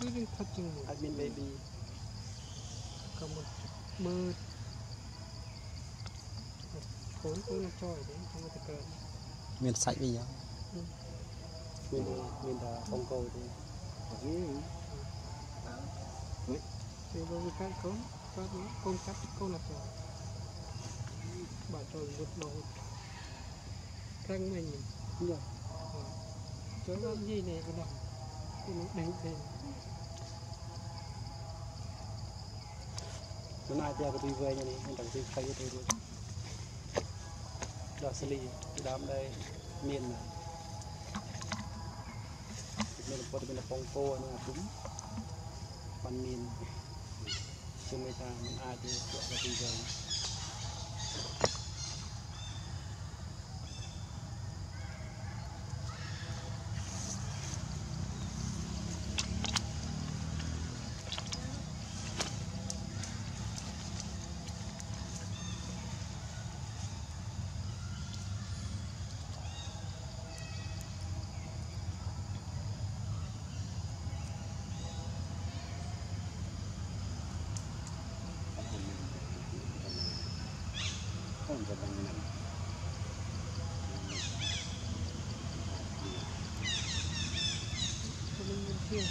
really touching me. I mean, maybe. Come on. Mưa. Khối khối nó trôi đấy, không có thể cơn. Nguyên sạch bây giờ. Ừ. miền là, nguyên là phong cầu thì. Dưới. Đấy. Thì vô cái cái con, con nó, con cắt, con là trôi. Bà trôi vượt đầu. Răng mình. Rồi. Ờ. Chỗ làm gì này cái nào? Đó cái nó đánh thì មិនអាចតែកទីវែងនេះមានតែទីខៃទេទៀតដល់សលីពីដើមដែរមានណាមានពតមានពងពោហ្នឹងអាទុំបានមានជាមួយថាมันអាចទៅពាក់កទីវែង Sudah 人偏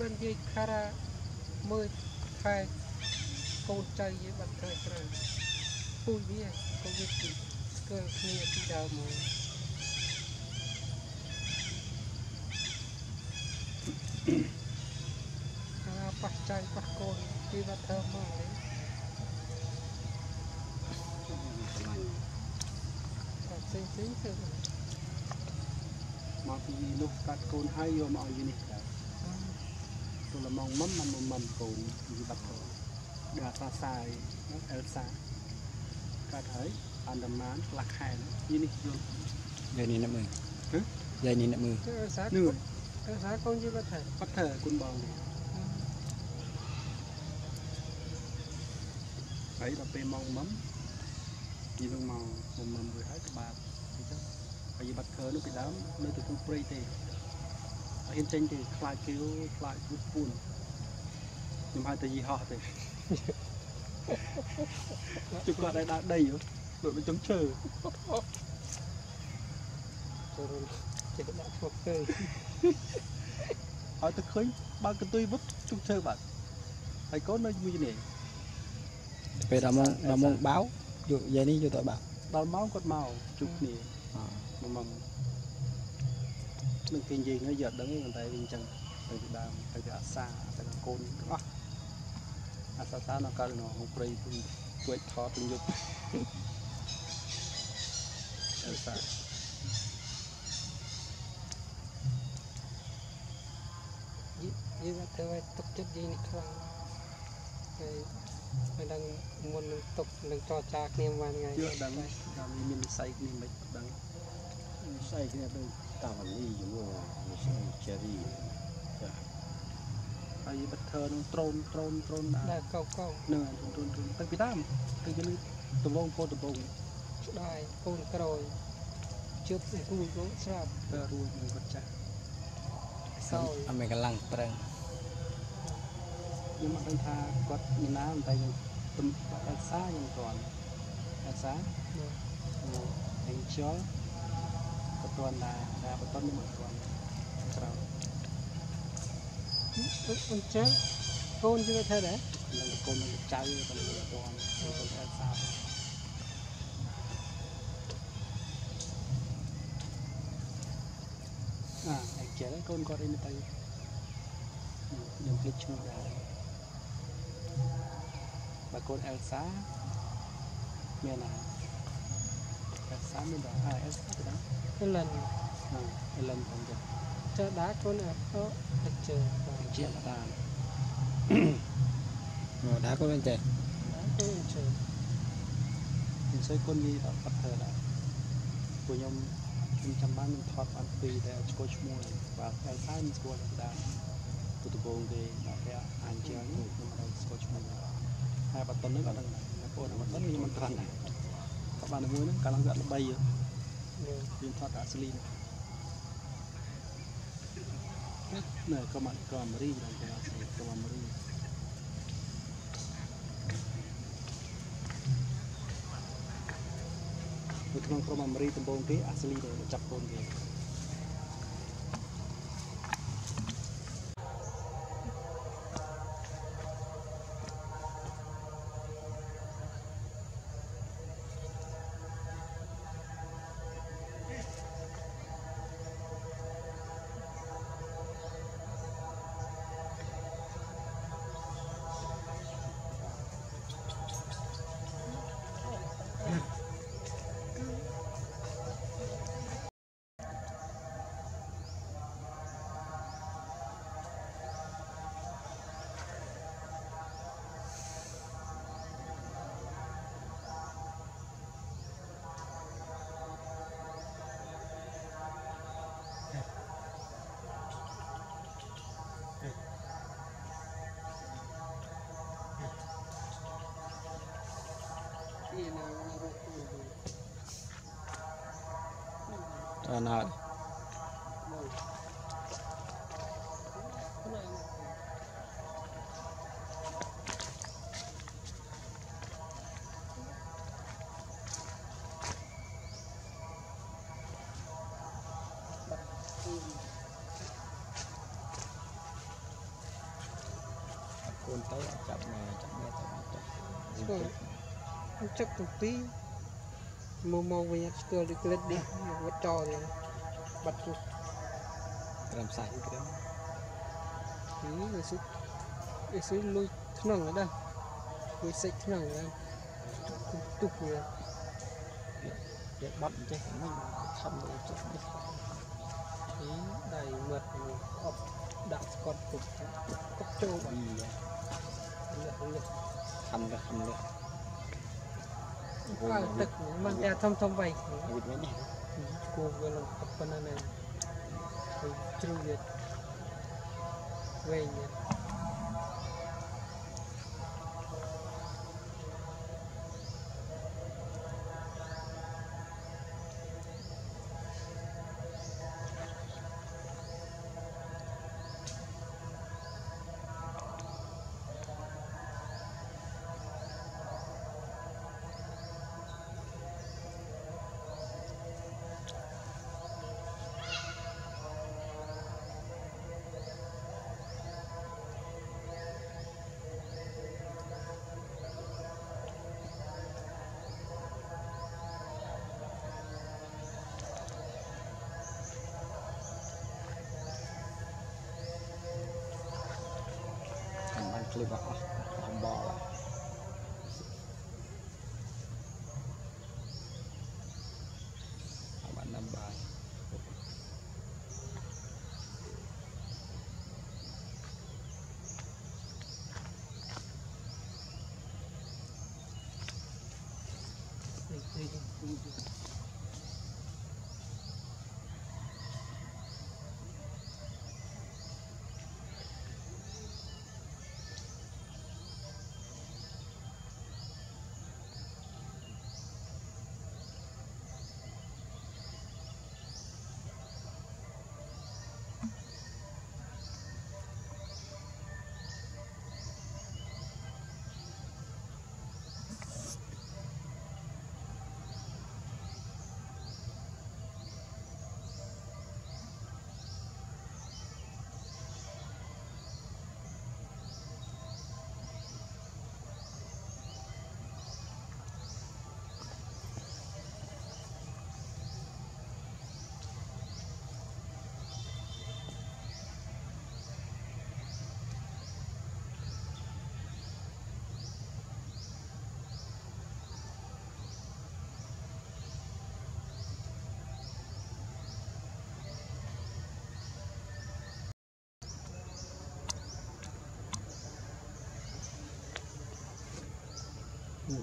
បាននិយាយខារ៉ាមើលខែកូនចៅយើងបាត់ត្រូវត្រូវពូជវាក៏វាពីស្គាល់គ្នាពីដើមមកអាប៉ះចៅប៉ះកូនពីបាត់ត្រូវមកនេះខ្លាញ់តែផ្សេងផ្សេងទៅមកពីនោះកាត់កូនហើយយកមកឲ្យយីនេះ mong mắm mà mầm mắm cũng như bạc hồ đã ta xài nó Elsa ta thấy anh đầm mán lạc hai nó như này luôn dây này nằm mười dây này nằm mười nửa Elsa con như bạc thề bạc thề quân bò này ấy là pe mong mắm như luôn màu mầm mắm vừa hết các bạn bây giờ bạc thề nó bị đám nơi từ con prey thì អញ្ចឹងហើយយីបាត់ធ្វើនោះពីដើមនៅទៅទូព្រៃទេអត់ហ៊ានចេញទេខ្លាចគេខ្លាចពុះពួនខ្ញុំហៅតែយីហោះទេជិះគាត់ឲ្យដាក់ដីហ៎ដូចដូចចុងឈើចូលរួមចេះដាក់ឈប់ទៅឲ្យទៅឃើញបើកកន្ទុយវឹកជុងឈើបាត់ហើយកូននៅជាមួយនេះពេលដល់ម៉ោងដល់ម៉ោងបៅយកយាយនេះយកទៅបៅដល់ម៉ោងគាត់មកជួបគ្នាអមកមក នឹងគេនិយាយហ្នឹងយកអត់ដឹងទេប៉ុន្តែវាអញ្ចឹងទៅពីដើមទៅពីអាសាទៅដល់កូនទាំងអស់អាសាសានៅកើតនៅក្នុងព្រៃពុំទួចថតទាំងយប់អាសាយើងបាត់ធ្វើឲ្យទុកចិត្តយើងនេះខ្លាំងហើយមិនដឹងមុននឹងទុកនឹងចរចាគ្នាបានថ្ងៃយកដឹងដល់វាមាននិស័យគ្នាមិនដឹងใส่គ្នាដូច តាវលីជាមួយនិស័យជេរីចាហើយបិទធើនឹងត្រូនត្រូនត្រូនដែរដែលកោកោនឹងត្រូនត្រូនតាំងពីដើមគឺគេលើដំបងពោដំបងស្ដាយកូនក្រោយជឿបគូកូនស្រាប់ទៅរួចនឹងគាត់ចាស់សោយអត់មានកម្លាំងប្រឹងខ្ញុំអត់ដឹងថាគាត់មានណាតែខ្ញុំទំអេសាខ្ញុំគ្រាន់អេសាអេងជល ក៏គ្រាន់ដែរតែបន្តខ្ញុំអត់គ្រាន់ក្រៅអញ្ចឹងកូនជឿថាដែរនឹងកូននឹងចៅក៏នឹងគ្រាន់គាត់អេសាអាអេងជលកូនគាត់អីទៅខ្ញុំភ្លេចឈ្មោះដែរបើកូនអេលសាមានណា អេលសាមានដែរអើអេលសាទៅដល់ទៅលិនអឺអេលឹមផងចាចើដាកូនអត់អត់ជឿបាទជាតាមមកដាក់គាត់វិញចេះកូនជឿមិនសូវគុណវាដល់បាត់ធ្វើដែរពួកខ្ញុំខ្ញុំចាំបានខ្ញុំថតបានពីរតែស្គាល់ឈ្មោះហើយបាទអេលសាមិនស្គាល់ទេដែរទូទៅបងទេដល់តែអានជាងនេះខ្ញុំអត់ស្គាល់ឈ្មោះទេហើយបាត់តននេះអត់ដឹងដែរតែបងបាត់តនខ្ញុំមិនត្រង់ដែរ ក៏បានមួយហ្នឹងកាលឡើងវាអត់ល្បីទេខ្ញុំថតអាស្លីនេះណែក៏មកក៏អាមេរិកដែរក៏អាស្លីក៏អាមេរិកនៅក្នុងក្រុមអាមេរិកដំបូងគេអាស្លីដែលចាប់កូនគេ ចឹកទាំងពីរមកមកវិញអត់ស្គាល់ដូចក្លិតនេះមកវត្តចោលទៀតបាត់ពុះក្រាំសាច់ក្រាំនេះវាសុវាសុលុយក្នុងហ្នឹងដែរលុយសេចក្នុងហ្នឹងទុកទុកវាយកបាត់អញ្ចេះមិញខំទៅចុះនេះនេះដៃមាត់នេះអត់ដាក់ស្កត់ពុកកប់ចូលបាត់ពីលះำแต่คำเลยก็ตึกมันจะทำทำไปวิดไม่เนี่ยกูเวลาอัปปนาเนี่ยไปจุดเวเนี่ย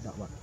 知道吧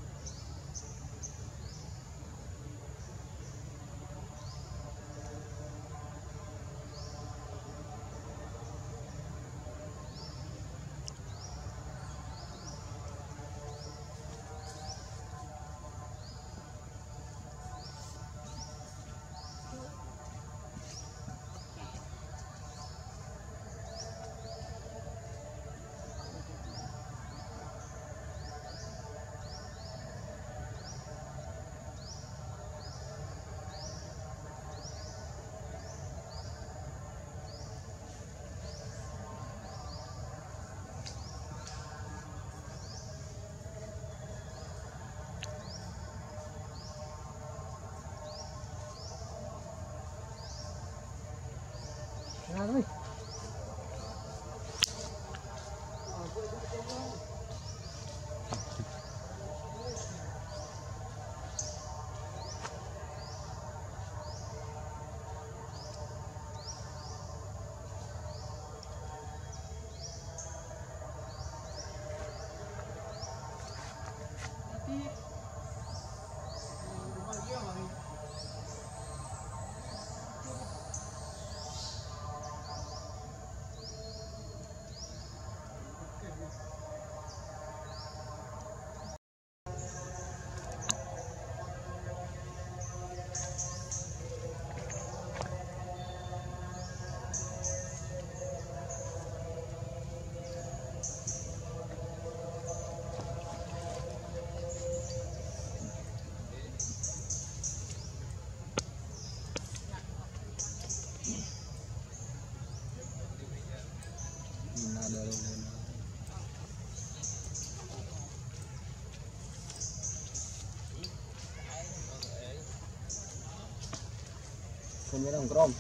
meron, Grom.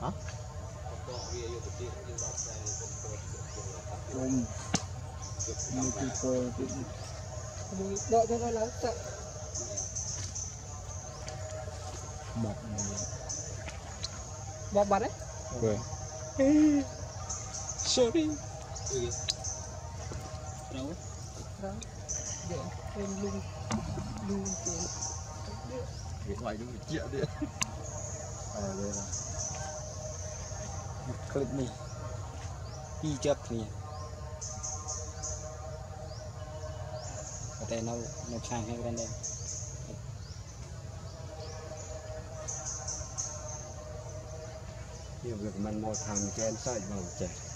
hả? Đúng một cái cơ đợi cho nó lắng chạy một một bật đấy. Okay. sorry. Đâu? Đó. Để em lung lung tiền វើ sorry ត្រូវ ត្រូវយកពេលលុងលុងទេ វាខ្លាចនឹងជាទៀត អើវាคลิปនេះពីរជាប់គ្នាតែនៅនៅខាងហ្នឹងដែរ វាវាមិនមកខាង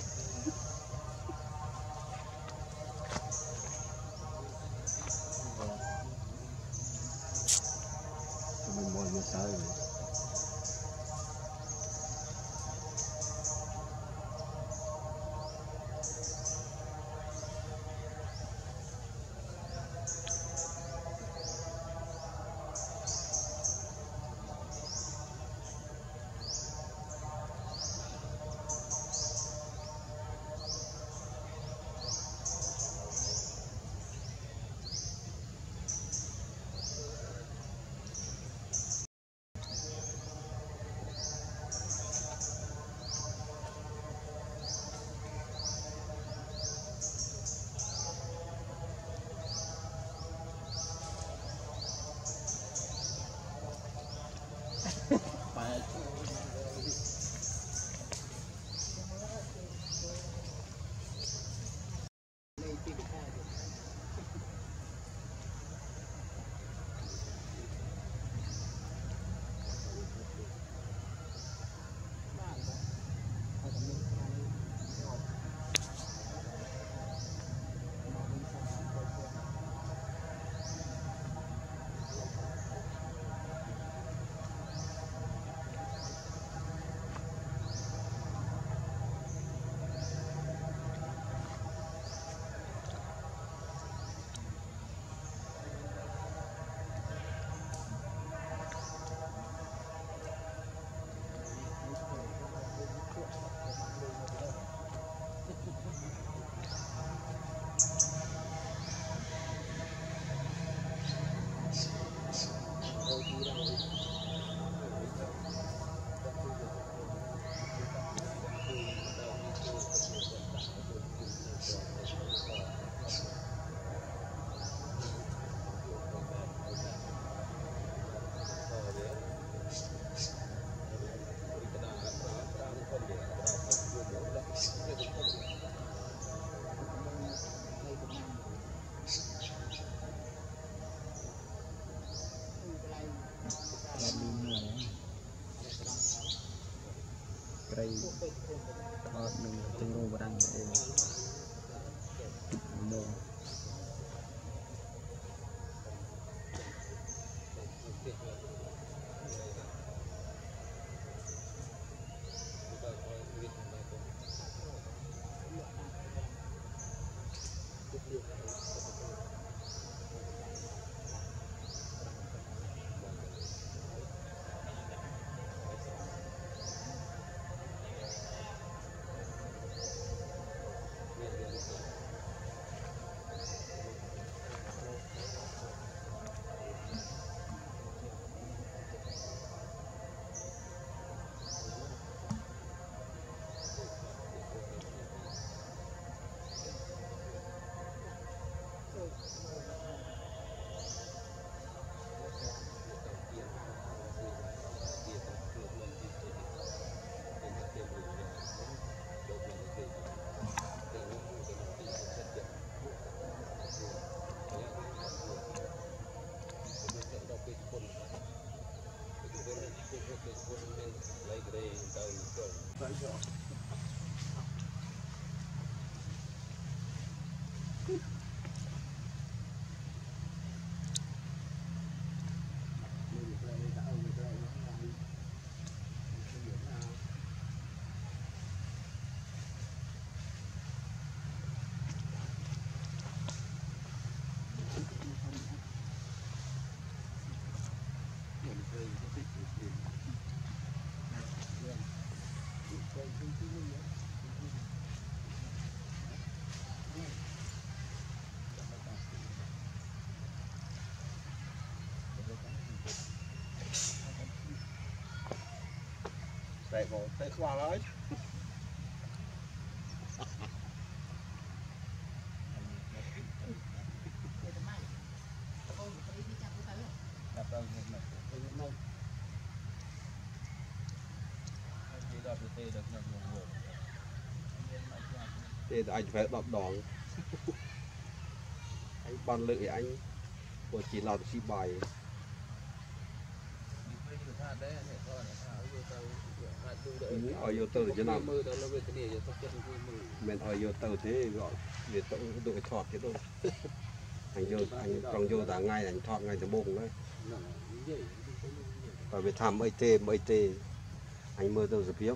ត្រីថតនឹងទាំងរងបារាំ តែមកតែខ្វល់ហើយចាប់ដល់នេះមកមកនិយាយដល់ប្រទេសដល់ខ្ញុំងង ទេតែអញប្រែ10ដងអញបន់លើកឲ្យអញព្រោះជាឡោតស៊ីបាយ hỏi vô tờ cho nào mình hỏi vô tờ thế gọi để tôi đội thọt cái tôi anh vô anh còn vô đã ngay anh thọt ngay từ bụng đấy. Và về thăm mấy tê mấy tê. Anh mơ tôi rồi biết.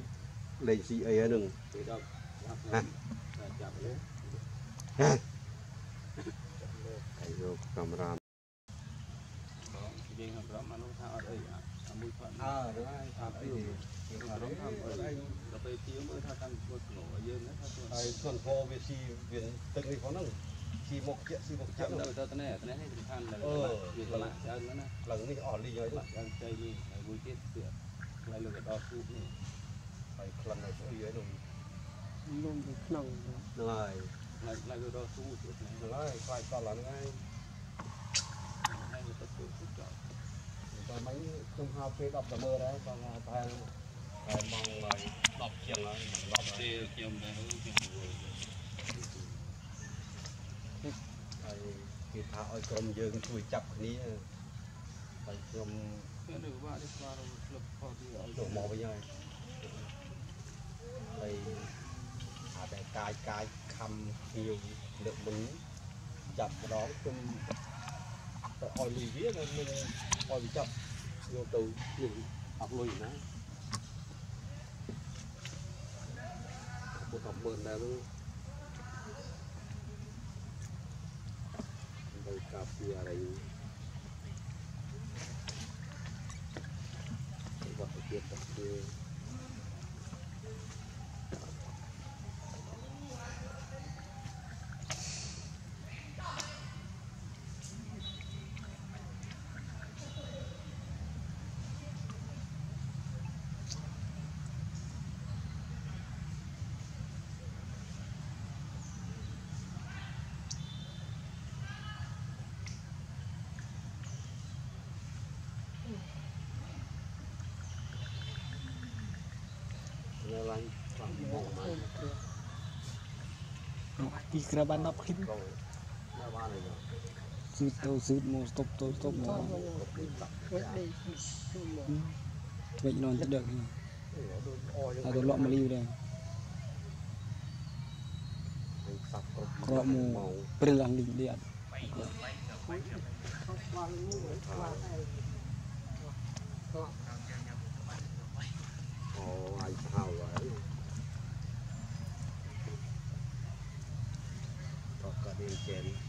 Lấy gì ấy đừng. Ha ha cái vô camera Hãy subscribe cho kênh Ghiền Mì Gõ Để không bỏ lỡ những video hấp dẫn បូងហ្នឹងហ្នឹងនិយាយបើវាធ្វើអីទេមិនអីទេអញមើលទៅសភាពលេងស៊ីអីហ្នឹងពេលដល់ចាប់លើអញយកកាមេរ៉ាយើងប្រមាណនោះថាអត់អីអាមួយគាត់អើហ្នឹងហើយថតអីយើងអត់ថាអីដល់ពេលទៀងមើលថាតាមធ្វើគីឡូយើងណាថាធ្វើហើយជន់ពោវាស៊ីវាទឹកនេះផងហ្នឹងស៊ីមុខជាស៊ីមុខជាចាំហ្នឹងទៅទៅនេះទៅនេះសំខាន់ឡើយវាកន្លះច្រើនណាស់ឡើងនេះអស់លីហើយបាក់យ៉ាងใจយើងហើយមួយទៀតគឺផ្លៃលើកដល់ទូនេះហើយក្លិនឲ្យស្អីហើយនោះលងទៅក្នុងហ្នឹងហើយផ្លៃផ្លៃលើដល់ទូទៀតនេះហ្នឹងហើយខ្លាចដល់ឡើងហើយហើយទៅទូទៅចោលតែមិញខ្ញុំហៅពេល10តែមើលដែរបង ហៅតែតែម៉ោងហើយ10ជាងហើយ10ទេខ្ញុំដែរខ្ញុំហើយគេថាឲ្យក្រុមយើងជួយចាប់គ្នាហើយខ្ញុំខ្ញុំទៅបាក់នេះស្វារផ្លឹកផោទីឲ្យយកមកវិញហើយហើយអាតែកាយកាយខំខ្ញុំលើកមុនចាប់ម្ដងខ្ញុំទៅឲ្យលុយវានៅនឹងឲ្យវាចាប់យកទៅយើងអត់លុយណា ពួកកំមើលដែរនោះទៅកាពីអីវត្តជាតិ ឡើងខ្លាំងមកមកពីក្របបាន10ឃីមនៅបានហើយស៊ឺតទៅស៊ឺតមកស្តុបទៅស្តុបមកវិញនន់ទៅដឹកហើយទៅលក់មកលីវដែរក្របមកព្រិលអលីងលៀតក្រប Thank you.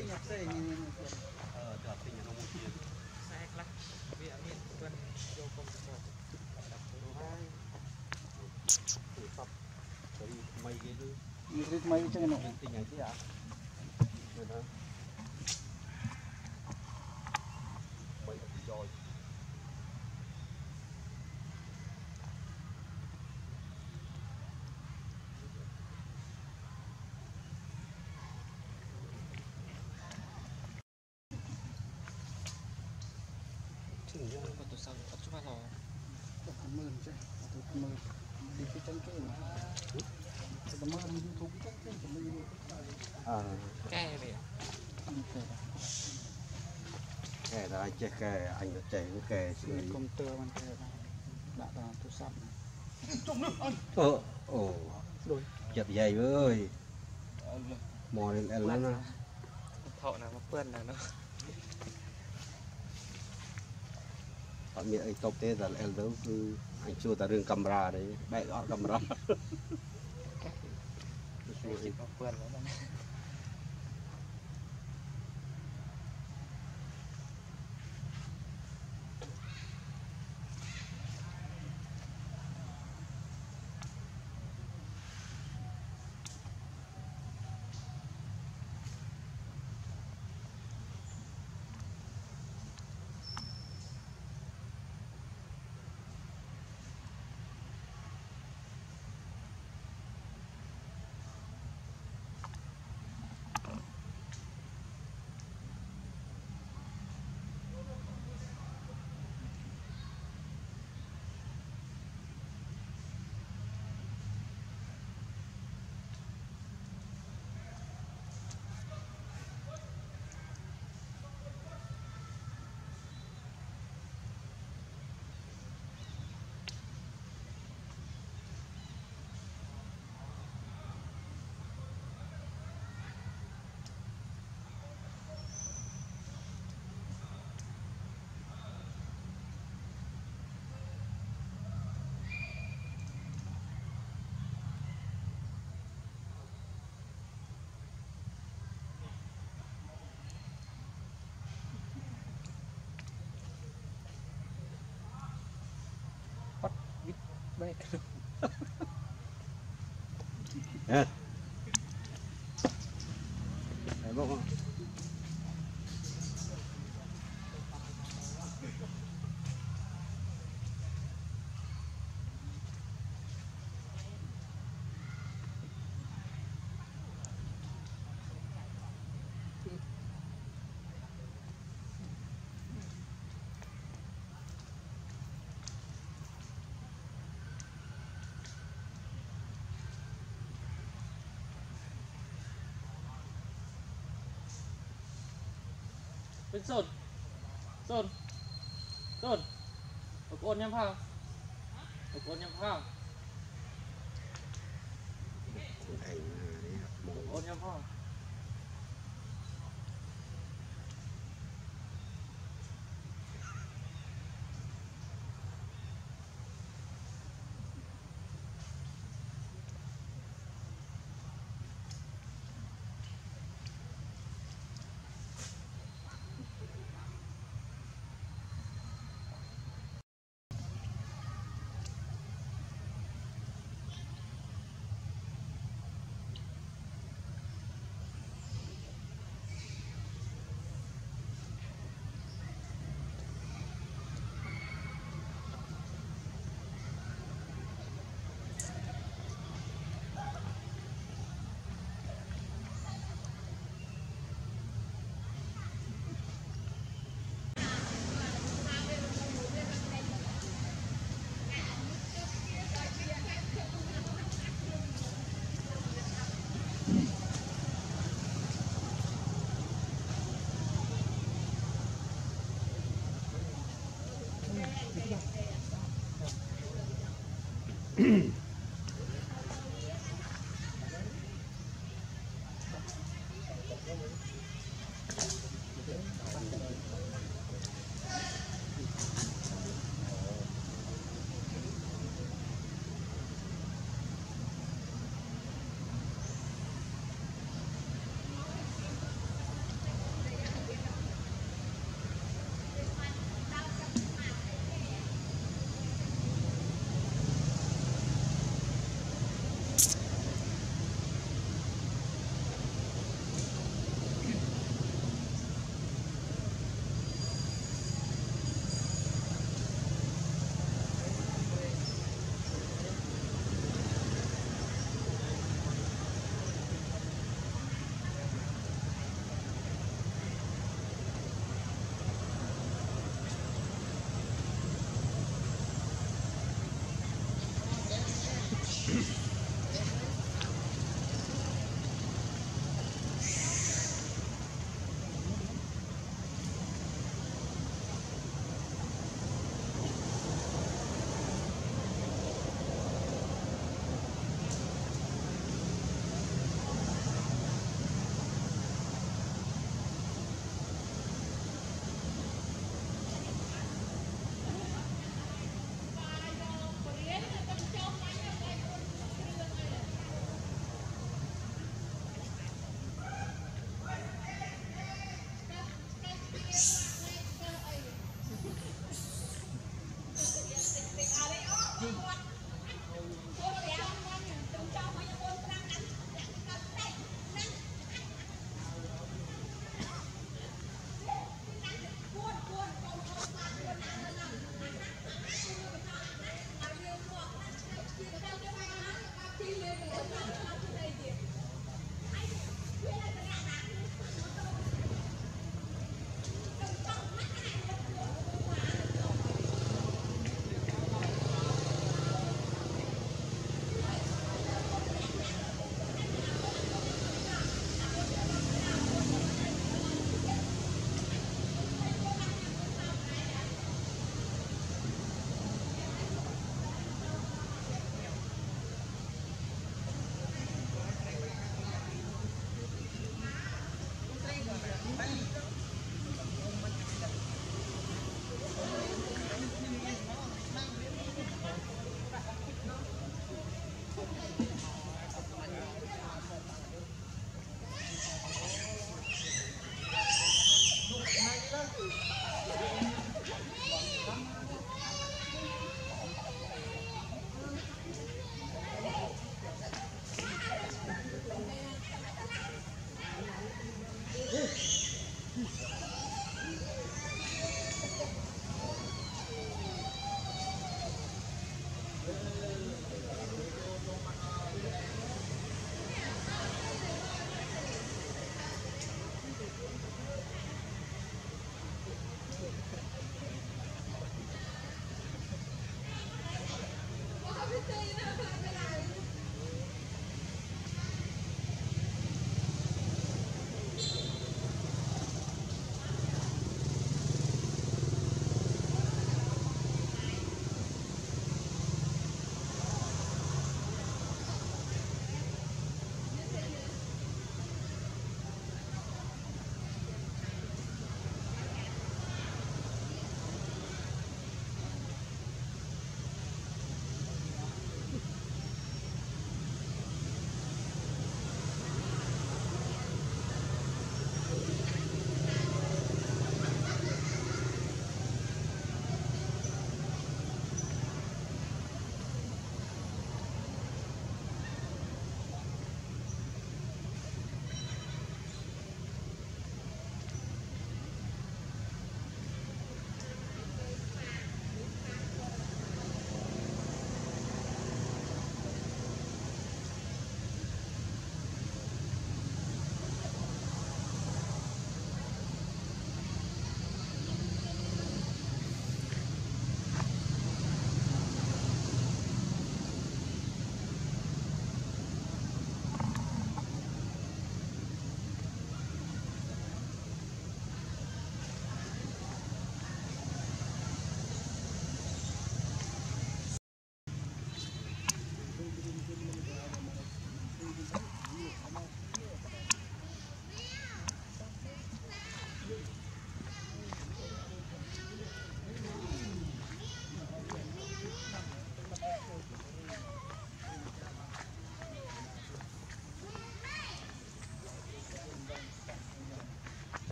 ផ្សេងអឺដល់ទិញក្នុងមួយទៀតខ្សែខ្លះវាមានព្រិនយកកុំទៅហើយទូរស័ព្ទទៅថ្មីគេគឺនេះគឺថ្មីចឹងនោះទិញថ្ងៃទៀតអា មើលចេះទៅមើលនេះគេចឹងគេទៅមើល YouTube ចឹងគេទៅមើលអឺកែនេះកែដល់ចេះកែអញទៅចេះកែស្មីកុំព្យូទ័រមិនទេដាក់តាមទូរស័ព្ទជុំនេះអញអឺអូដូចចិត្តយាយអើយមកនេះអែលណាថោណាមកពឿនណានោះ ត់មានអីຕົកទេតែអលទៅគឺអញជួតែរឿងកាមេរ៉ាទេបែកអត់កាមេរ៉ាទៅជួយពឿនហ្នឹង baik. Ya. Saya bawa. bên sơn, sơn, sơn, ở con nhắm phao. Ở con nhắm phao. Ở con nhắm phao.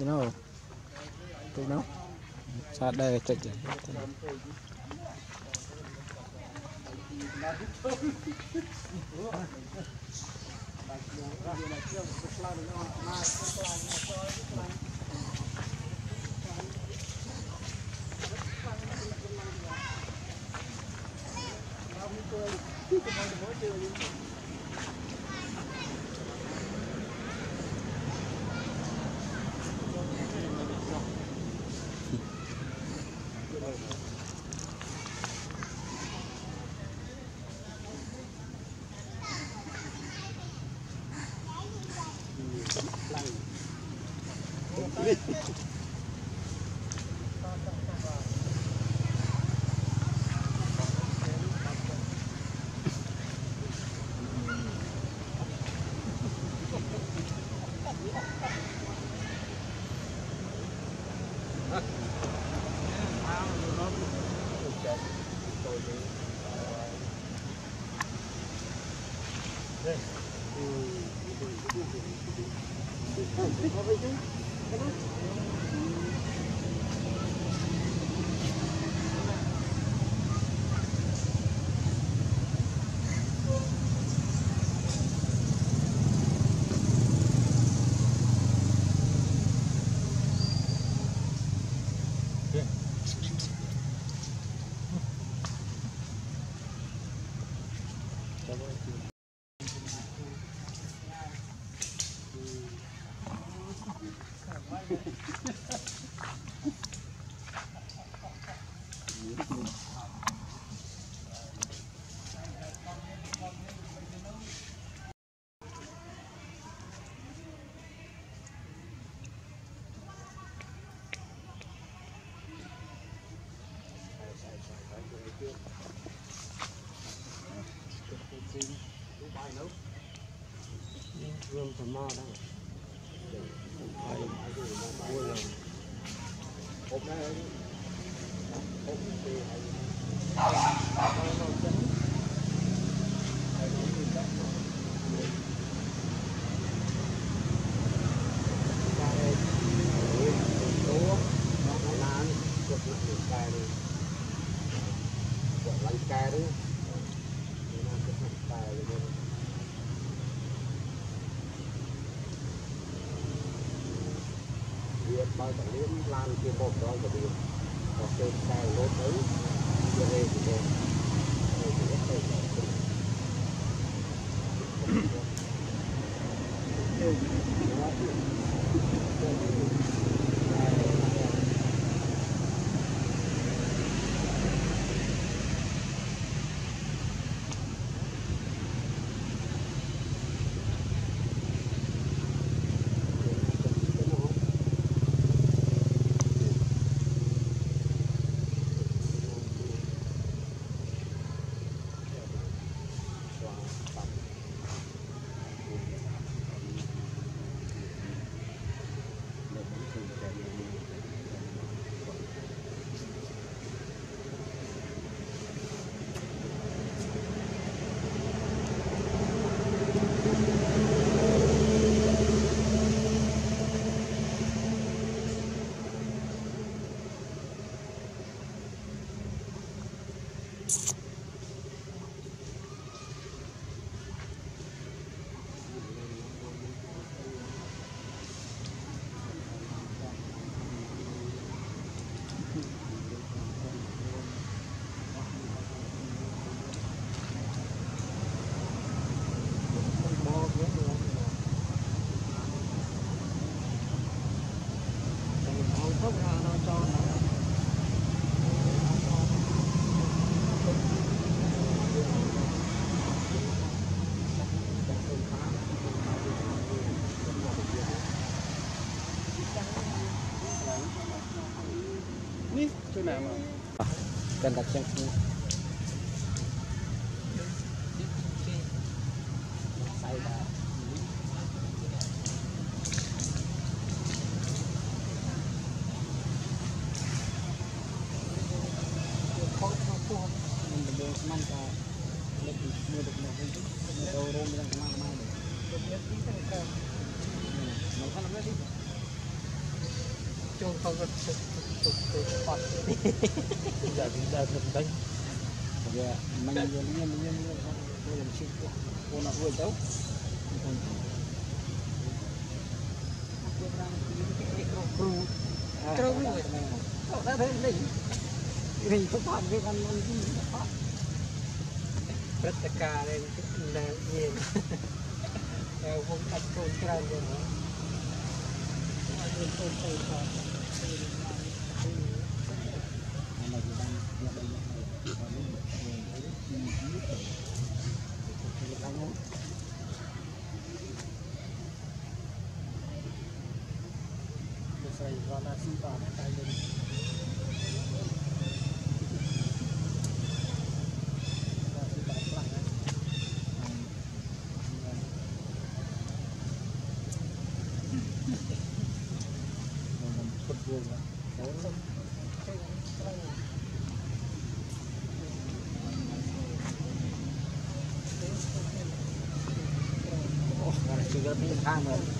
ទៅណោទៅណោសាដែរតិចទៅបាទ lương tầm mò đó Hãy subscribe cho kênh Ghiền Mì Gõ Để không bỏ lỡ những video hấp dẫn time, give up, conduction វាខាងមុនទីអត់ព្រឹត្តិការណ៍នេះគឺដែលមានតែវងដាច់ខ្លួនច្រើនទៀតហ្នឹងអត់មានខ្លួនទៅផងใส่ร้อนอาชีพต่อไปเลย 看到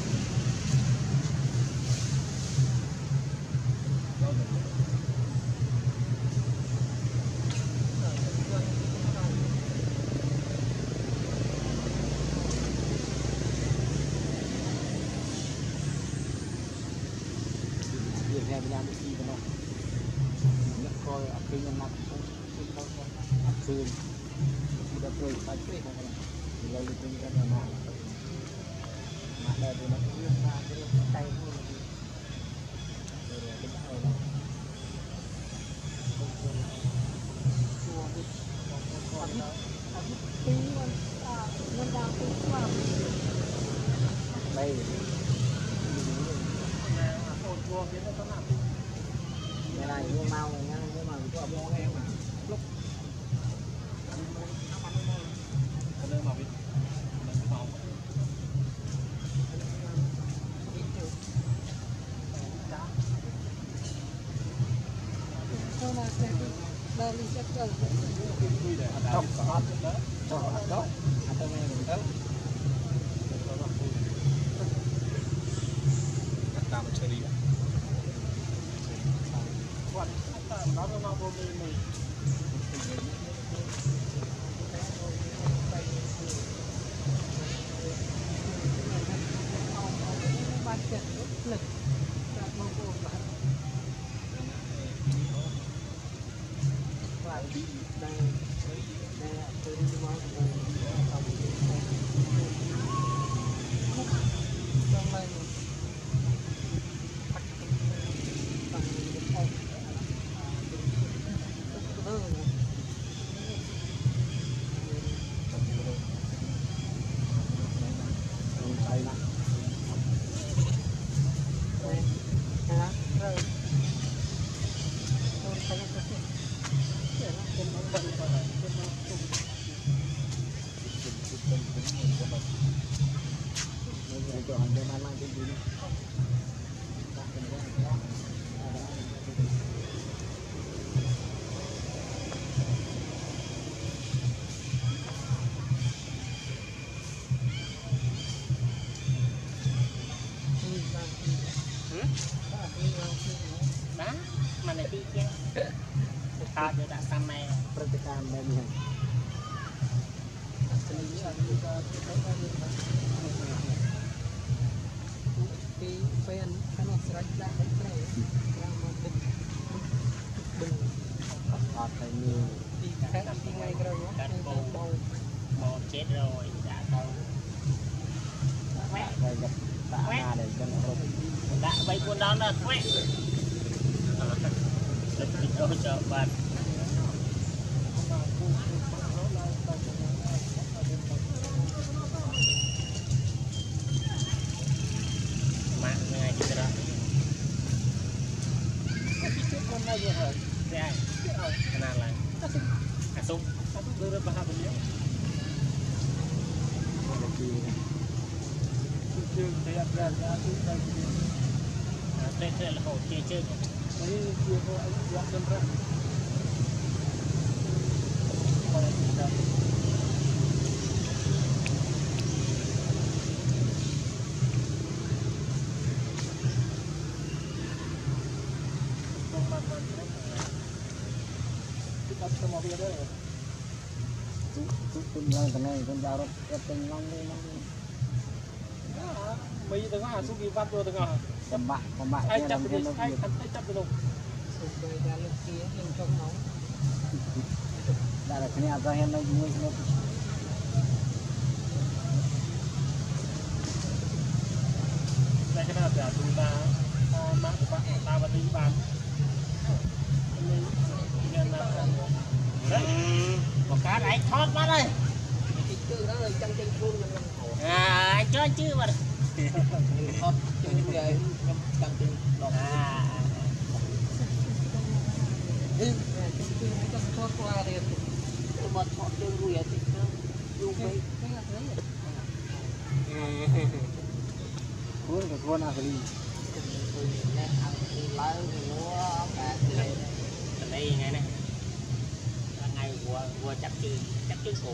tenang tenang jarot tenang tenang mấy tiếng à xuống đi vắt vô tiếng à cầm bạc cầm bạc ai chặt được ai chặt ai chặt được không xuống đây ra lúc kia nhưng trong nóng đã là cái này ra hiện nay mới mới đây cái nào giả chúng ta? Mang của bạn ta và đi bán. Đây có cá này thoát mắt đây cho chứ mà không chơi những người trong trong trên đòn à thoát qua đi mà thoát chơi người thì dùng mấy cái là thế cuốn cái cuốn hàng gì đây này ngày vừa vừa chặt chư chặt chư cổ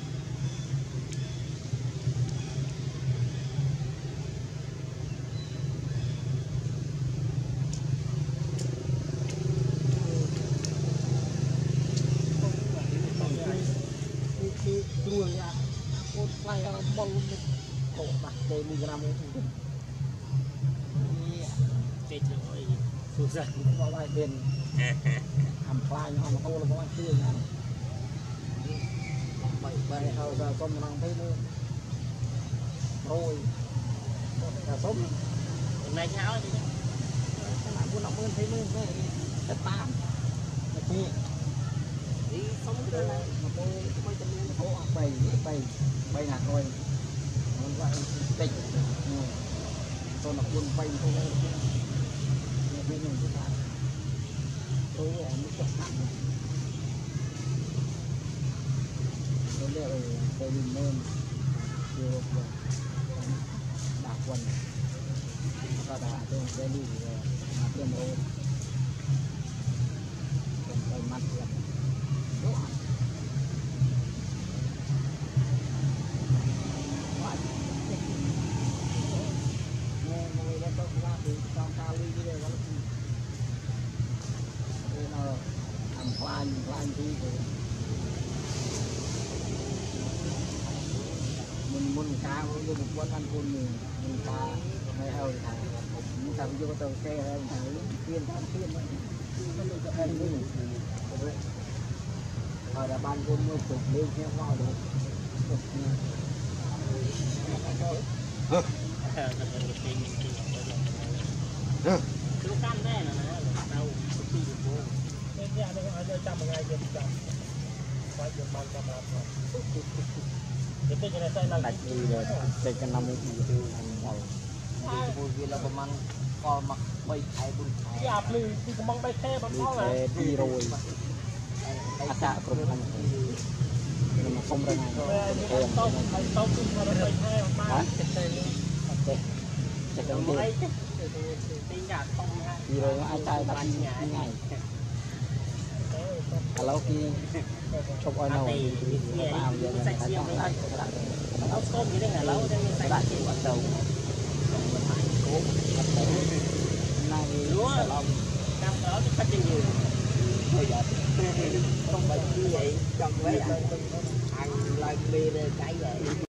សួរសិន có bài tiền làm fly nó mà cô là có bài tiền này bảy bài hầu giờ con mà thấy luôn rồi là sốt ចំណែកហើយ cái nào cũng nằm bên thấy luôn cái cái tam cái kia នេះសុំទៅ mà cô mới cho nên cô bảy bảy bảy ngàn rồi mình gọi tịch tôi là quân bay tôi lên bên nhiều như vậy tối về em mới sẵn rồi tôi bình mơn điều hợp rồi đảo quần. Và đảo tôi đi mà tiền ôn còn tay mắt mình muốn cá muốn được một quán ăn côn mình mình cá hay hơi thằng mình thằng vô tàu xe hay thằng tiên thằng tiên đó nó được cho em đi rồi là ban côn mua chụp lên theo vào được chụp nha ទៅទៅពេញពេញលោកកាន់ដែរណាណាទៅពីពីពូ នេះនេះអានេះឲ្យចាំមួយថ្ងៃយើងចាំបាយយើងបានចាំបាន Jadi kena saya nak lagi dah. Saya kena mesti itu kol. Jadi dia lah berman kol mak baik air pun. Ia beli di kembang baik teh berkol lah. Di roy. Ada kerumunan. Kerumunan kumpulan. Tahu tahu tu kalau baik teh berkol. Okey. Saya kena. Tiga tong. Di roy ada tak? Tiga. cũng không nhưng mà không ra này ទៅទៅទៅពីមកបៃខែបាន hả ចិត្តតែលឺ ok chắc chắn អី đi ទីញ៉ាធំហា đi rồi nó ai trai đặt ngày ngày à lâu khi chụp oi អត់ nầu ទេ thì bao giờ សាច់ phải សៀវ chọn វិញ lại អត់ស្គមនិយាយហ្នឹងឥឡូវតែសាច់ đặt សៀវ bắt đầu nay Lúa. lòng តាមក្រោយទៅបាច់ជាងយូរ bây giờ không phải như vậy trong mấy anh ăn lên